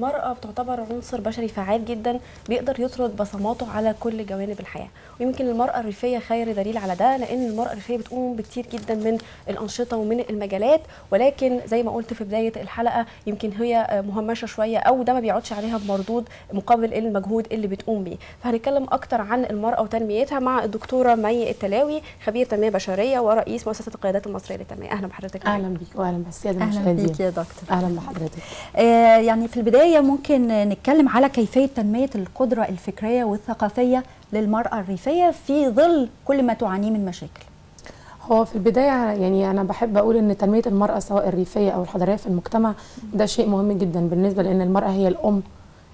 المرأة بتعتبر عنصر بشري فعال جدا بيقدر يترك بصماته على كل جوانب الحياة. ويمكن المرأة الريفية خير دليل على ده لأن المرأة الريفية بتقوم بكتير جدا من الأنشطة ومن المجالات. ولكن زي ما قلت في بداية الحلقة يمكن هي مهمشة شوية أو ده ما بيقعدش عليها بمردود مقابل المجهود اللي بتقوم بيه. فهنتكلم أكتر عن المرأة وتنميتها مع الدكتورة مي التلاوي خبير تنمية بشرية ورئيس مؤسسة القيادات المصرية للتنمية. أهلا بحضرتك. أهلا بيك واهلا بالساده أهلا المشاهدين بيك يا دكتور. أهلا بحضرتك. آه يعني في البدايه ممكن نتكلم على كيفية تنمية القدرة الفكرية والثقافية للمرأة الريفية في ظل كل ما تعانيه من مشاكل. هو في البداية يعني أنا بحب أقول إن تنمية المرأة سواء الريفية أو الحضريه في المجتمع ده شيء مهم جدا بالنسبة لأن المرأة هي الأم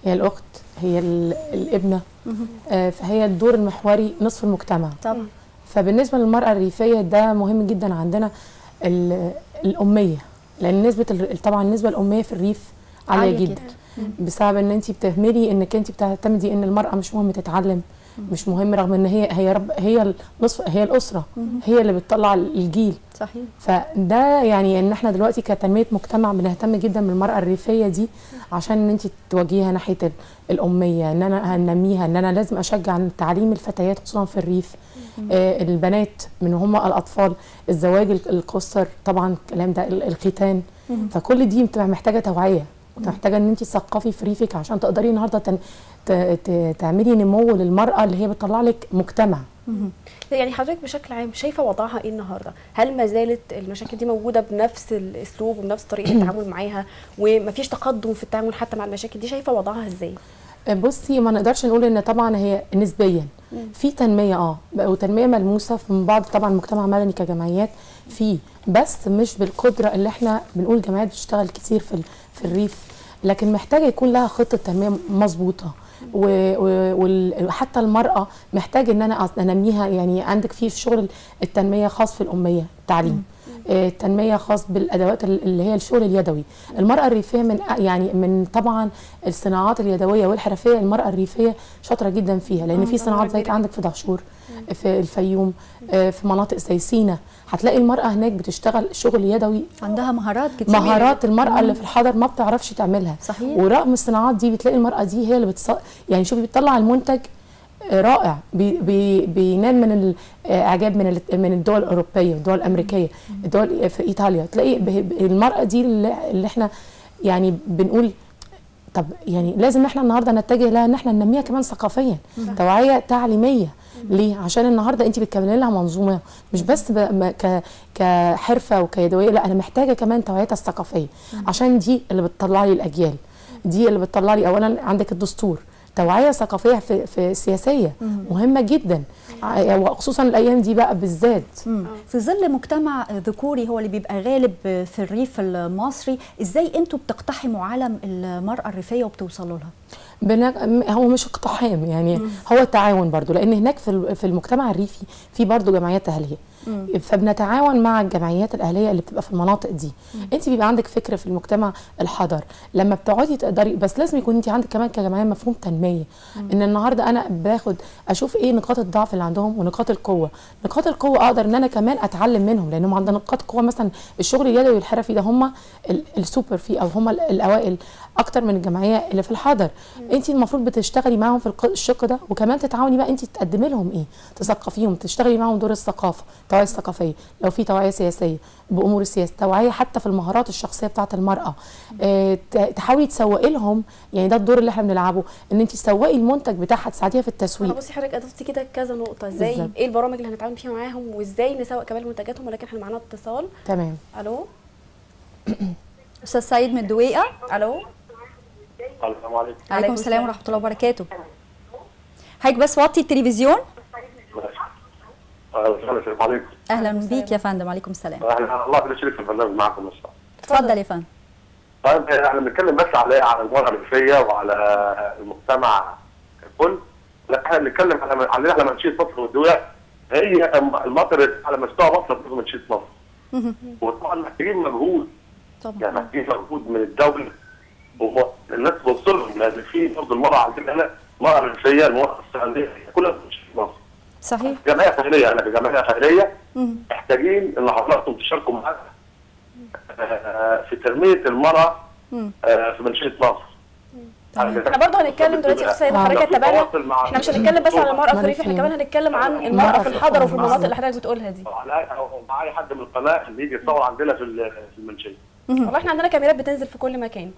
هي الأخت هي ال- الابنة آه، فهي الدور المحوري نصف المجتمع. طبعا. فبالنسبة للمرأة الريفية ده مهم جدا عندنا ال- الأمية لأن نسبة ال- طبعا النسبة الأمية في الريف عالية جدا, جداً. بسبب إن انت بتهملي إنك انت بتعتمدي إن المرأة مش مهم تتعلم مش مهم رغم إن هي هي رب هي النصف هي الأسرة هي اللي بتطلع الجيل. صحيح. فده يعني إن إحنا دلوقتي كتنمية مجتمع بنهتم جدا بالمرأة الريفية دي عشان إن انت تواجهيها ناحية ال- الأمية إن أنا هنميها إن أنا لازم أشجع عن تعليم الفتيات خصوصا في الريف. آه البنات من هم الأطفال الزواج ال- القصر طبعا الكلام ده ال- الختان. فكل دي بتبقى محتاجة توعية. محتاجة إن انت تثقفي في ريفك عشان تقدري النهارده تن... ت... ت... تعملي نمو للمرأة اللي هي بتطلع لك مجتمع. يعني حضرتك بشكل عام شايفة وضعها إيه النهارده؟ هل ما زالت المشاكل دي موجودة بنفس الأسلوب وبنفس طريقة التعامل معاها ومفيش تقدم في التعامل حتى مع المشاكل دي؟ شايفة وضعها إزاي؟ بصي ما نقدرش نقول إن طبعا هي نسبيا. في تنمية آه وتنمية ملموسة في بعض طبعا المجتمع المدني كجمعيات في بس مش بالقدرة اللي إحنا بنقول جمعيات بتشتغل كتير في في الريف لكن محتاجة يكون لها خطة تنمية مظبوطة. وحتى المرأة محتاج إن أنا أنميها يعني عندك في شغل التنمية خاص في الأمية التعليم. التنميه خاص بالأدوات ال- اللي هي الشغل اليدوي. المرأة الريفية من يعني من طبعا الصناعات اليدوية والحرفية المرأة الريفية شاطرة جدا فيها لأن آه، في صناعات زي. عندك في دهشور في الفيوم آه، في مناطق زي سينا. هتلاقي المرأة هناك بتشتغل شغل يدوي. عندها مهارات كتير. مهارات المرأة اللي في الحضر ما بتعرفش تعملها. صحيح. ورغم الصناعات دي بتلاقي المرأة دي هي اللي بتص... يعني شوفي بتطلع المنتج رائع. بي بي بينال من الاعجاب من من الدول الأوروبية والدول الأمريكية الدول في إيطاليا. تلاقي المرأة دي اللي إحنا يعني بنقول طب يعني لازم إحنا النهارده نتجه لها إن إحنا ننميها كمان ثقافيا توعية تعليمية ليه عشان النهارده انت بتكملي لها منظومة مش بس ك... كحرفة وكيدوية لأ أنا محتاجة كمان توعيتها الثقافية. عشان دي اللي بتطلع لي الأجيال. دي اللي بتطلع لي اولا عندك الدستور. توعية ثقافية في, في سياسية. مهمة جدا. ع- وخصوصا الأيام دي بقى بالذات. في ظل مجتمع ذكوري هو اللي بيبقى غالب في الريف المصري إزاي أنتوا بتقتحموا عالم المرأة الريفية وبتوصلوا لها؟ هو مش اقتحام يعني هو التعاون برضو لأن هناك في ال- في المجتمع الريفي في برضو جمعيات اهليه فبنتعاون مع الجمعيات الأهلية اللي بتبقى في المناطق دي. انت بيبقى عندك فكره في المجتمع الحضر. لما بتقعدي تقدري بس لازم يكون انت عندك كمان كجمعية مفهوم تنمية. إن النهارده أنا باخد أشوف إيه نقاط الضعف اللي عندهم ونقاط القوة. نقاط القوة أقدر إن أنا كمان أتعلم منهم لأنهم عندنا نقاط قوة مثلا الشغل اليدوي والحرفي ده هم ال- السوبر فيه أو هم ال- الأوائل. أكتر من الجمعية اللي في الحضر انت المفروض بتشتغلي معاهم في الشق ده وكمان تتعاوني بقى انت تقدمي لهم إيه؟ تثقفيهم تشتغلي معاهم دور الثقافة التوعيه الثقافية لو في توعية سياسية بأمور السياسة توعية حتى في المهارات الشخصية بتاعة المرأة. آه تحاولي تسوقي لهم يعني ده الدور اللي إحنا بنلعبه إن انت تسوقي المنتج بتاعها تساعديها في التسويق. بصي حضرتك أضفتي كده كذا نقطة إزاي. إيه البرامج اللي هنتعامل فيها معاهم وإزاي نسوق كمان منتجاتهم ولكن إحنا معانا اتصال. تمام. ألو؟ أستاذ سيد من الدويقة. ألو؟ السلام عليكم. عليكم السلام ورحمة الله وبركاته. حضرتك بس وطي التلفزيون؟ السلام عليكم. أهلا بيك يا فندم. عليكم السلام. إحنا الله يبارك في البرنامج معكم الصراحه اتفضل يا فندم. طيب إحنا بنتكلم بس على على المراه الريفيه وعلى المجتمع ككل. لا إحنا بنتكلم على على على منشية مصر والدولة. هي المطر على مستوى مصر في منشية مصر. وطبعا محتاجين مجهود. يعني محتاجين مجهود من الدولة. والناس تبص لهم لأن في برضه المرأة عندنا هنا المراه الريفيه المراه السعودية كلها في منشيه مصر صحيح جمعية خيرية أنا كجمعيه خيرية. محتاجين إن حضراتكم تشاركوا معانا آه، في تنمية المرأة. آه، في منشيه مصر إحنا برضه هنتكلم دلوقتي. حضرتك في تابعنا تواصل مع- إحنا مش هنتكلم بس عن المرأة في الريف إحنا. كمان هنتكلم عن المرأة المرأة في في الحضر وفي. المناطق اللي حضرتك بتقولها دي على أو مع اي حد من القناة اللي يجي يتصور عندنا في ال- في المنشيه والله إحنا عندنا كاميرات بتنزل في كل مكان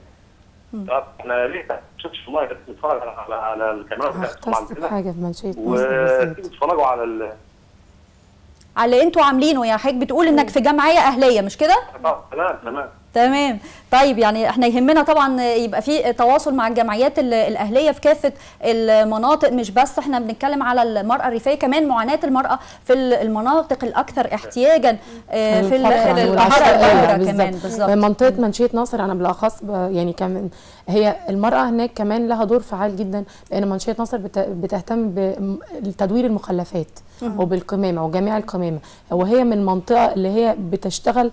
إحنا ليه ما شفتش والله نتفرج على على, هختص بحاجه في منشيه مصر وتيجوا بالذات. تتفرجوا على ال على اللي أنتوا عاملينه يا حضرتك بتقول انك في جمعيه أهلية مش كده؟ آه، تمام تمام. تمام. طيب يعني إحنا يهمنا طبعا يبقى في تواصل مع الجمعيات ال- الأهلية في كافة المناطق مش بس إحنا بنتكلم على المرأة الريفية كمان معاناة المرأة في المناطق الأكثر احتياجا آه، في ال- الفقر في والعشق القاهره بالظبط. كمان. بالظبط. منطقة منشية ناصر أنا بالاخص يعني كمان هي المرأة هناك كمان لها دور فعال جدا لأن منشية ناصر بت- بتهتم بتدوير المخلفات وبالقمامة وجميع القمامة. وهي من المنطقة اللي هي بتشتغل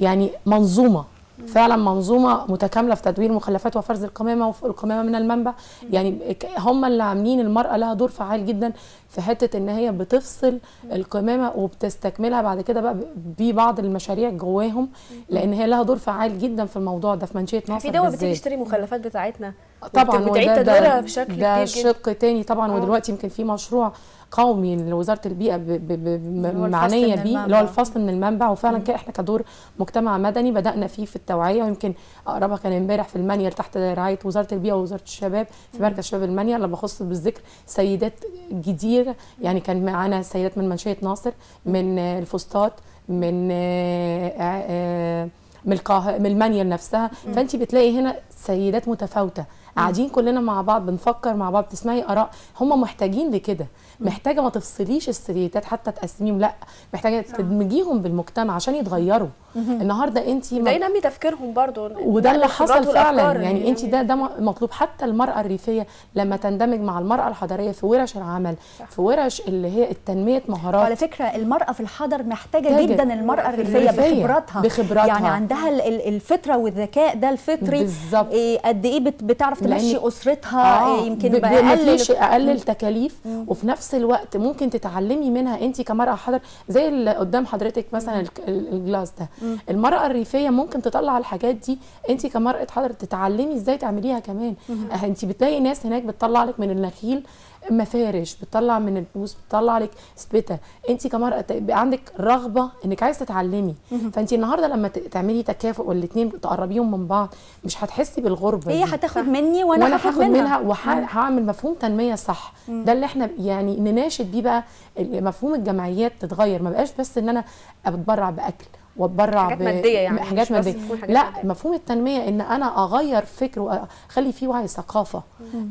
يعني منظومة فعلا منظومة متكاملة في تدوير المخلفات وفرز القمامة والقمامه من المنبع يعني هم اللي عاملين المرأة لها دور فعال جدا في حتة إن هي بتفصل القمامة وبتستكملها بعد كده بقى ببعض المشاريع جواهم لأن هي لها دور فعال جدا في الموضوع ده في منشية ناصر في دول بتيجي. تشتري مخلفات بتاعتنا طبعا وده ده, بشكل ده شق تاني. طبعا آه. ودلوقتي يمكن في مشروع قومي لوزارة البيئة اللي معنيه من بيه اللي هو. الفصل من المنبع. وفعلا كده إحنا كدور مجتمع مدني بدأنا فيه في التوعية. ويمكن أقربها كان امبارح في المانيال تحت رعاية وزارة البيئة ووزارة الشباب في مركز شباب المانيال لما بخص بالذكر سيدات جديره يعني كان معانا سيدات من منشية ناصر من آه، الفسطاط من آه، آه، من القاهرة من المانيال نفسها. فانت بتلاقي هنا سيدات متفاوتة. قاعدين كلنا مع بعض بنفكر مع بعض تسمعي آراء. هم محتاجين لكده. محتاجة ما تفصليش السيدات حتى تقسميهم لأ محتاجة تدمجيهم بالمجتمع عشان يتغيروا. النهارده انت ده ينمي تفكيرهم برضو وده اللي حصل فعلا. يعني انت. ده ده مطلوب. حتى المرأة الريفية لما تندمج مع المرأة الحضريه في ورش العمل في ورش اللي هي التنميه مهارات. وعلى فكرة المرأة في الحضر محتاجة محتاجة. جدا المرأة الريفية. بخبراتها. بخبراتها. يعني عندها ال- ال- الفطرة والذكاء ده الفطري بالظبط. إيه قد إيه بت- بتعرف تمشي أسرتها آه، إيه يمكن ب- ب- بأقل مفيش أقل تكاليف وفي نفس الوقت ممكن تتعلمي منها انت كمرأة حضر زي اللي قدام حضرتك مثلا الجلاس ده. المرأة الريفية ممكن تطلع الحاجات دي. انت كمرأة حضر تتعلمي إزاي تعمليها كمان. آه، انت بتلاقي ناس هناك بتطلع لك من النخيل. مفارش بتطلع من البوس بتطلع لك سبته انت كمراه تبقى عندك رغبة انك عايزة تتعلمي. فانت النهارده لما تعملي تكافؤ والاثنين تقربيهم من بعض مش هتحسي بالغربة هي. هتاخد مني وأنا, وأنا هاخد هاخد منها. وهعمل مفهوم تنمية صح. ده اللي إحنا يعني نناشد بيه بقى مفهوم الجمعيات تتغير. ما بقاش بس إن أنا أتبرع بأكل. واتبرع حاجات مادية يعني، حاجات مادية. حاجات لا مادية. مفهوم التنمية إن أنا أغير فكر واخلي فيه وعي ثقافة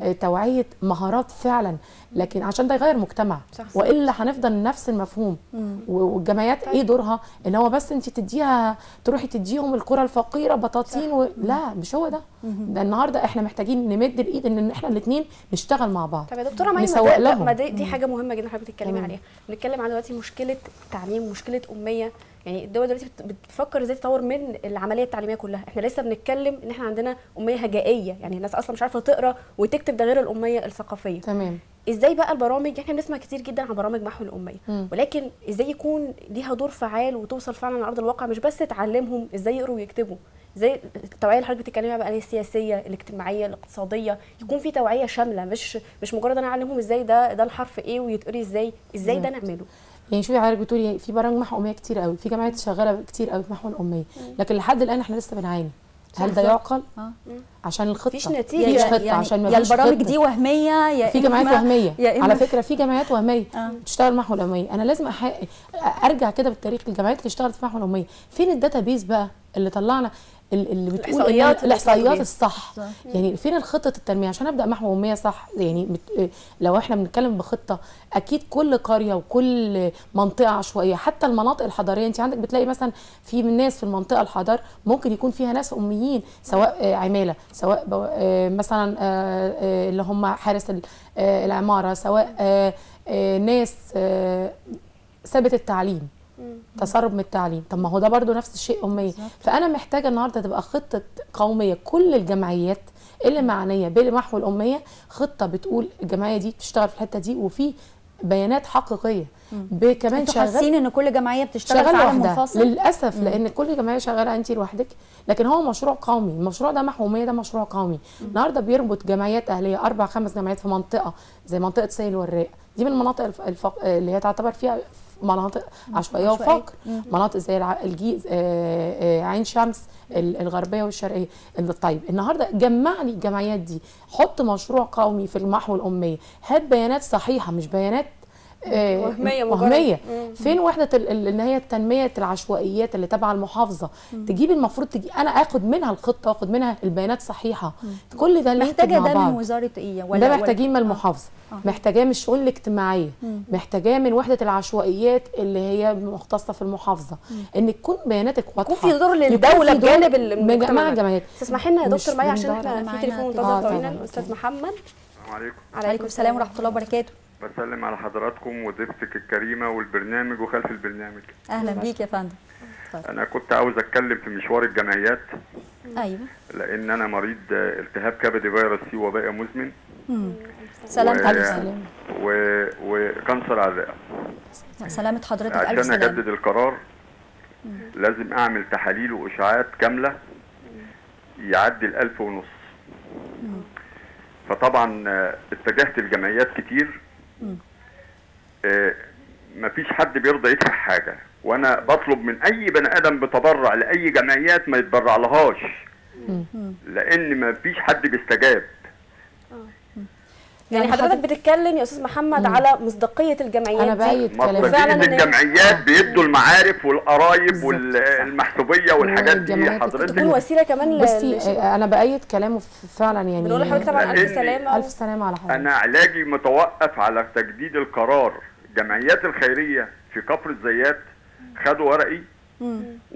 آه، توعية مهارات فعلا. لكن عشان ده يغير مجتمع. صح، صح. وإلا هنفضل نفس المفهوم. والجمعيات إيه دورها؟ إن هو بس أنت تديها تروحي تديهم القرى الفقيرة بطاطين و... لا مش هو ده. ده النهارده إحنا محتاجين نمد الإيد إن إحنا الاثنين نشتغل مع بعض. طب يا دكتورة ميمة نسوق لهم. ما دي, حاجة مهمة جدا حضرتك بتتكلمي. عليها. بنتكلم على دلوقتي مشكلة تعليم مشكلة أمية. يعني الدول دلوقتي بت- بتفكر إزاي تطور من العملية التعليمية كلها. إحنا لسه بنتكلم ان إحنا عندنا أمية هجائية يعني الناس أصلا مش عارفة تقرأ وتكتب ده غير الأمية الثقافية. تمام. إزاي بقى البرامج إحنا بنسمع كتير جدا عن برامج محو الأمية مم. ولكن إزاي يكون ليها دور فعال وتوصل فعلا على أرض الواقع مش بس تعلمهم إزاي يقروا ويكتبوا. زي التوعية اللي حضرتك بتتكلمي بقى السياسية الاجتماعية الاقتصادية يكون في توعية شاملة مش مش مجرد أنا أعلمهم إزاي ده ده الحرف إيه ويتقري إزاي إزاي ده نعمله. يعني شوفي حضرتك بتقولي في برامج محو أمية كتير قوي في جامعات شغالة كتير قوي في محو الاميه لكن لحد الآن إحنا لسه بنعاني. هل ده يعقل؟ آه. عشان الخطة. مفيش نتيجة. مفيش خطة يعني عشان ما يا البرامج. دي وهمية يا في جامعات وهمية. يا على فكرة في جامعات وهمية آه. بتشتغل محو الاميه أنا لازم أح... أرجع كده بالتاريخ للجامعات اللي اشتغلت في محو الاميه فين الداتابيز بقى اللي طلعنا اللي بتقول الإحصائيات بتقول الصح. صح. يعني فين الخطة التنمية؟ عشان أبدأ محو أمية صح يعني بت... لو إحنا بنتكلم بخطة أكيد كل قرية وكل منطقة عشوائية حتى المناطق الحضريه أنت عندك بتلاقي مثلا في من ناس في المنطقة الحضر ممكن يكون فيها ناس أميين سواء آه، عمالة سواء آه، مثلا آه، اللي هم حارس ال- العمارة سواء ناس سابت التعليم. تسرب من التعليم. طب ما هو ده برضو نفس الشيء أمية. فأنا محتاجة النهارده تبقى خطة قومية. كل الجمعيات اللي معنية بمحو الاميه خطة بتقول الجمعية دي بتشتغل في الحتة دي وفي بيانات حقيقية. بكمان أنتوا حاسين إن كل جمعية بتشتغل في عالم منفصل؟ للأسف لأن كل جمعية شغالة انت لوحدك. لكن هو مشروع قومي. المشروع ده محوميه ده مشروع قومي. النهارده بيربط جمعيات أهلية أربع خمس جمعيات في منطقة زي منطقة سيل الوراق. دي من المناطق. اللي هي تعتبر فيها مناطق عشوائية. وفقر مناطق زي الجيز آه، آه، عين شمس ال- الغربية والشرقية. ال- طيب النهارده جمع لي الجمعيات دي. حط مشروع قومي في المحو الأمية. هات بيانات صحيحة مش بيانات آه، وهمية مجرد. وهمية. فين وحدة ال- ال- ان هي تنميه العشوائيات اللي تبع المحافظة؟ تجيب المفروض تجي أنا آخد منها الخطة واخد منها البيانات صحيحة. كل ده محتاجة ده. من وزارة إيه؟ ده محتاجين من المحافظة. محتاجاه من الشؤون الاجتماعية. محتاجاه من وحدة العشوائيات اللي هي مختصة في المحافظة. إن تكون بياناتك واضحة. يكون في دور للدوله في دور بجانب مج- المجتمع. مع الجمعيات تسمحي لنا يا دكتور مي عشان إحنا في تليفون. منتظر آه، طويلا. أستاذ محمد. السلام عليكم. عليكم السلام ورحمة الله وبركاته. بسلم على حضراتكم وضيفتك الكريمة والبرنامج وخلف البرنامج. أهلا بيك يا فندم. أنا كنت عاوز أتكلم في مشوار الجمعيات. أيوه. لأن أنا مريض التهاب كبدي فيروس سي وبائي مزمن. سلامة و- ألف سلامة. و... وكانسر على الرئه سلامة حضرتك. ألف عشان سلامة. أجدد القرار لازم أعمل تحاليل واشعاعات كاملة يعدي الألف ونص. فطبعا آه، اتجهت لجمعيات كتير. مفيش حد بيرضى يدفع حاجة. وأنا بطلب من أي بني آدم بتبرع لأي جمعيات ما يتبرع لهاش لأن مفيش حد بيستجاب. يعني يعني حضرتك بتتكلم يا أستاذ محمد على مصداقية الجمعيات. أنا دي بايد فعلاً الجمعيات بيدوا المعارف والقرايب والمحسوبية والحاجات دي حضرتك. وسيلة كمان بصي. آه، أنا بأيد كلامه فعلا يعني بنقول لحضرتك طبعا ألف سلامة ألف سلامة على حضرتك. أنا علاجي متوقف على تجديد القرار. الجمعيات الخيرية في كفر الزيات خدوا ورقي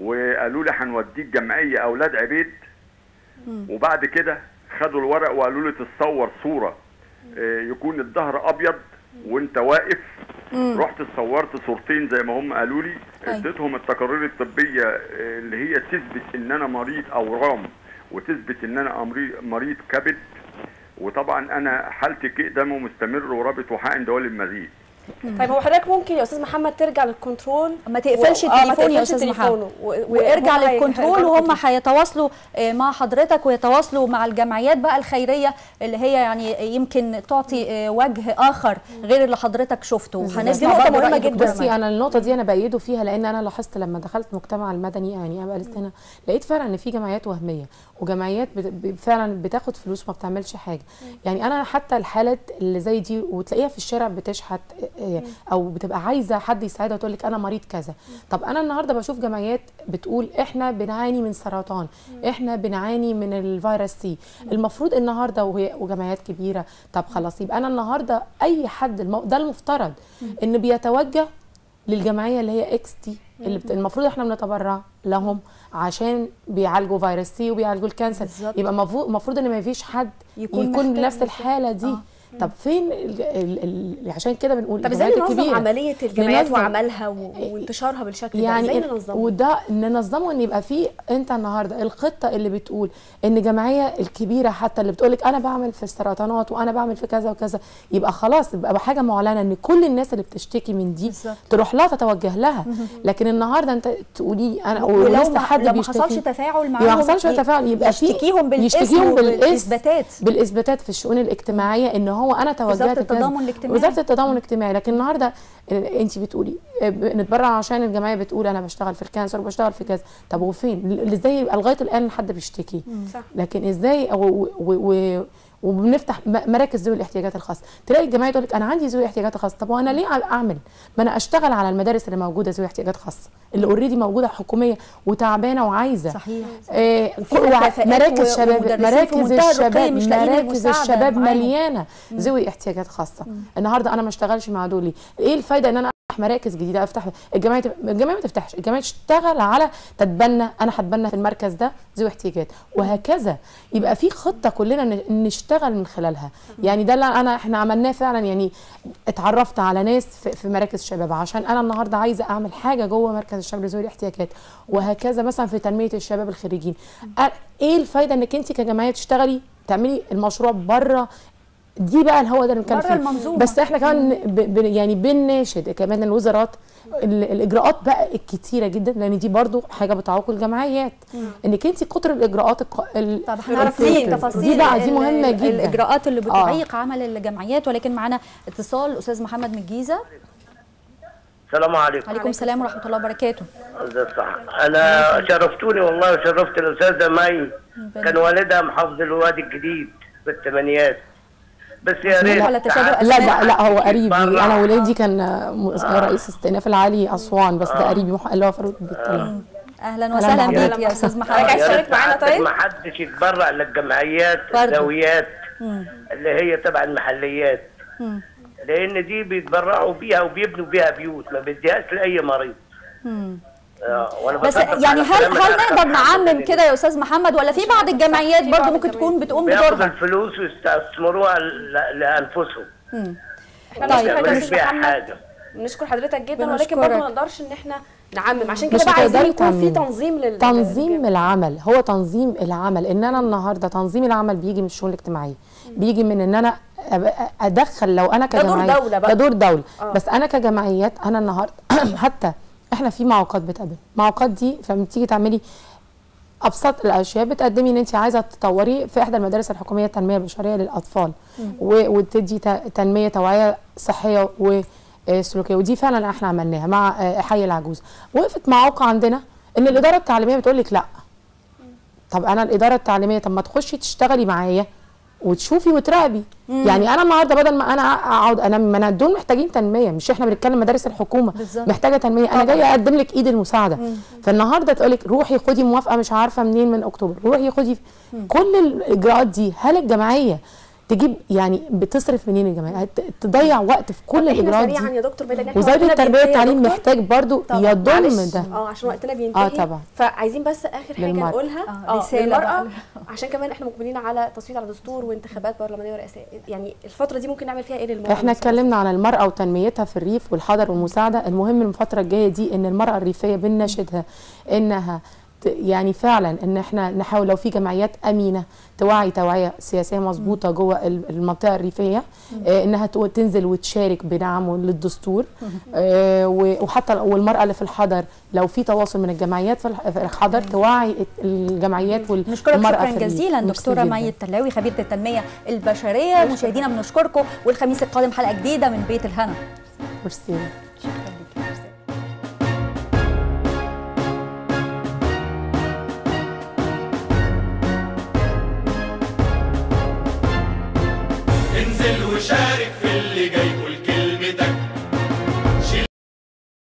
وقالوا لي هنوديك جمعية أولاد عبيد. وبعد كده خدوا الورق وقالوا لي تتصور صورة. يكون الظهر أبيض وانت واقف. رحت اتصورت صورتين زي ما هم قالوا لي. أيوة. اديتهم التقارير الطبية آه، اللي هي تثبت إن أنا مريض اورام وتثبت إن أنا مريض كبد. وطبعا أنا حالتي كئ دم مستمر ورابط وحقن دوالي المزيد. طيب هو حضرتك ممكن يا أستاذ محمد ترجع للكنترول ما تقفلش و- آه، ما التليفون يا تقفلش أستاذ. محمد و- وارجع للكنترول وهم. هيتواصلوا آه، مع حضرتك ويتواصلوا مع الجمعيات بقى الخيرية اللي هي يعني يمكن تعطي آه، وجه آخر غير اللي حضرتك شفته دي هنسمع مهمة رأي جدا. بصي. أنا النقطة دي أنا بأيده فيها لأن أنا لاحظت لما دخلت المجتمع المدني يعني أنا بقالي سنة لقيت فعلا إن في جمعيات وهمية وجمعيات فعلا بتاخد فلوس وما بتعملش حاجة. يعني أنا حتى الحالات اللي زي دي وتلاقيها في الشارع بتشحت آه، أو بتبقى عايزة حد يساعدها وتقول لك أنا مريض كذا. طب أنا النهارده بشوف جمعيات بتقول إحنا بنعاني من سرطان إحنا بنعاني من الفيروس سي. المفروض النهارده وهي وجمعيات كبيرة. طب خلاص يبقى أنا النهارده أي حد. ده المفترض إن بيتوجه للجمعية اللي هي XT اللي بت... المفروض إحنا بنتبرع لهم عشان بيعالجوا فيروس سي وبيعالجوا الكانسر. يبقى المفروض ان ما فيش حد يكون يكون, بنفس. الحالة دي آه. طب فين ال... ال... ال... عشان كده بنقول طب إزاي ننظم. عملية الجمعيات. وعملها و- وانتشارها بالشكل ده إزاي يعني ننظمها وده ننظمه إن يبقى في انت النهارده الخطة اللي بتقول إن جمعية الكبيرة حتى اللي بتقول لك أنا بعمل في السرطانات وأنا بعمل في كذا وكذا يبقى خلاص يبقى حاجة معلنة إن كل الناس اللي بتشتكي من دي بالظبط. تروح لها تتوجه لها لكن النهارده أنت تقولي أنا ولو حد لو ما حصلش تفاعل يبقى معاهم ما حصلش تفاعل يبقى يشتكيهم بالاسم يشتكيهم بالاسم وبالاثباتات بالإثباتات في الشؤون الاجتماعية إن هو أنا توجهت وزارة كذا. التضامن الاجتماعي. وزارة التضامن الاجتماعي. لكن النهارده انت بتقولي نتبرع عشان الجمعية بتقول أنا بشتغل في الكانسر وبشتغل في كذا. طب وفين؟ إزاي لغاية الآن حد بيشتكي. لكن إزاي؟ و و و وبنفتح مراكز ذوي الاحتياجات الخاصة. تلاقي الجمعية تقول لك أنا عندي ذوي احتياجات خاصة طب وأنا ليه أعمل؟ ما أنا أشتغل على المدارس اللي موجودة ذوي احتياجات خاصة اللي اوريدي موجودة حكومية وتعبانة وعايزة. صحيح. آه كفاءات مراكز شباب مراكز الشباب مراكز الشباب. مليانة ذوي احتياجات خاصة. النهارده أنا ما أشتغلش مع دول؟ إيه الفايدة إن أنا افتح مراكز جديدة افتح الجمعيه الجمعيه ما تفتحش الجمعيه تشتغل على تتبنى أنا هتبنى في المركز ده ذوي احتياجات وهكذا. يبقى في خطة كلنا نشتغل من خلالها. يعني ده اللي انا إحنا عملناه فعلا يعني اتعرفت على ناس في, مراكز شباب عشان أنا النهارده عايزة اعمل حاجة جوه مركز الشباب لذوي الاحتياجات وهكذا مثلا في تنمية الشباب الخريجين. إيه الفايدة انك انت كجمعيه تشتغلي تعملي المشروع بره دي بقى اللي هو ده اللي بنتكلم بره فيه. المنظومة. بس إحنا كمان ب... ب... يعني بنناشد كمان الوزارات ال... الإجراءات بقى الكتيره جدا لأن دي برضو حاجة بتعوق الجمعيات. إنك أنت كتر الإجراءات الق... ال... طب إحنا عارفين تفاصيل دي بقى دي مهمة جدا. الإجراءات اللي آه. بتعيق عمل الجمعيات. ولكن معانا اتصال الاستاذ محمد من الجيزة. السلام عليكم. عليكم السلام ورحمة الله وبركاته. أنا شرفتوني والله وشرفت الأستاذة مي. كان والدها محافظ الوادي الجديد في الثمانينات. بس يا ريت. ولا لا ده لا هو قريبي. أنا ولادي كان آه، رئيس استئناف العالي أسوان بس ده قريبي مح- اللي هو فاروق بالكلام أهلا وسهلا. بيك يا أستاذ محمد. عايز تشارك معانا طيب؟ ما حدش يتبرع للجمعيات. الذويات اللي هي تبع المحليات. مم. لأن دي بيتبرعوا بيها وبيبنوا بيها بيوت ما بديهاش لأي مريض. مم. آه، بس يعني هل هل نقدر نعمم كده يا أستاذ محمد؟ ولا في بعض الجمعيات بعض ممكن تكون بتقوم بياخدوا بدورها الفلوس ويستثمروها ل- لأنفسهم. إحنا طيب. محمد. حاجة. بنشكر حضرتك جدا ولكن. برضه ما نقدرش إن إحنا نعمم. عشان كده مش بقى عايزين يكون في. تنظيم لل تنظيم العمل. هو تنظيم العمل. إن أنا النهارده تنظيم العمل بيجي من الشؤون الاجتماعية. بيجي من إن أنا أدخل لو أنا ده دور كجمعية. دولة بقى. ده دور دولة. آه. بس أنا كجمعيات أنا النهارده حتى إحنا في معوقات بتقابل المعوقات دي فلما تيجي تعملي أبسط الأشياء بتقدمي إن انت عايزة تطوري في إحدى المدارس الحكومية التنمية البشرية للأطفال. و- وتدي ت- تنمية توعية صحية وسلوكيه ودي فعلا إحنا عملناها مع آه، حي العجوز. وقفت معوقة عندنا إن الإدارة التعليمية بتقول لك لأ. طب أنا الإدارة التعليمية طب ما تخشي تشتغلي معايا. وتشوفي وتراقبي. يعني أنا النهارده بدل ما أنا أقعد أنا ما أنا دول محتاجين تنمية مش إحنا بنتكلم مدارس الحكومة. بالظبط. محتاجة تنمية. أنا جاية أقدم لك إيد المساعدة. فالنهاردة تقول لك روحي خدي موافقة مش عارفة منين من أكتوبر. روحي خدي كل الإجراءات دي. هل الجمعية تجيب يعني بتصرف منين الجمعيه هت- تضيع وقت في كل الإجراءات سريعا دي يا دكتور بدل إحنا وزارة التربية يا والتعليم. محتاج برضو. يضم. ده آه عشان وقتنا بينتهي آه طبعاً. فعايزين بس آخر حاجة للمرأة. نقولها آه، رسالة للمرأة بقى. عشان كمان إحنا مقبلين على تصويت على دستور وانتخابات برلمانية ورئاسية يعني الفترة دي ممكن نعمل فيها إيه للمرأة إحنا؟ اتكلمنا عن المرأة وتنميتها في الريف والحضر والمساعدة المهم الفترة الجاية دي إن المرأة الريفية بنناشدها إنها يعني فعلا إن إحنا نحاول لو في جمعيات امينه توعي توعية سياسية مظبوطة جوه ال- المنطقة الريفية آه إنها تنزل وتشارك بدعم للدستور آه وحتى والمراه اللي في الحضر لو في تواصل من الجمعيات في الح- في الحضر توعي الجمعيات والمراه شكرا. جزيلا دكتورة. مي التلاوي خبيرة التنمية البشرية مشاهدينا بنشكركم والخميس القادم حلقة جديدة من بيت الهنا ميرسي